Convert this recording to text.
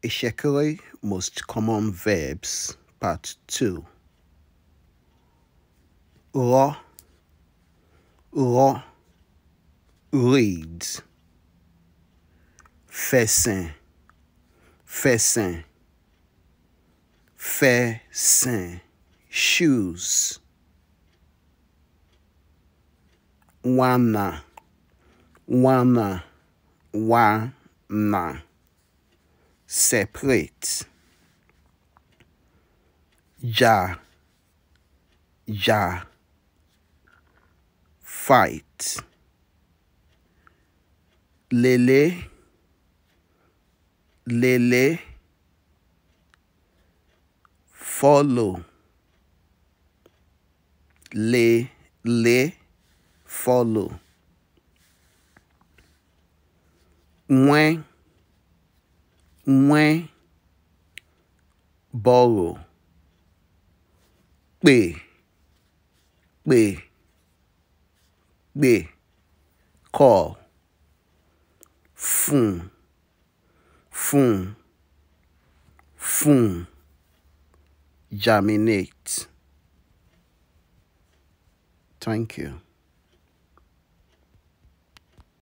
Itsekiri Most Common Verbs Part 2 Ro Ro Reads Fessin Fessin Fessin Shoes. Wana. Wana. Wana separate. Ja. Ja. Fight. Lele. Lele. Follow. Le. Le. Follow. When when borrow pè pè pè call fún fún fún germinate. Thank you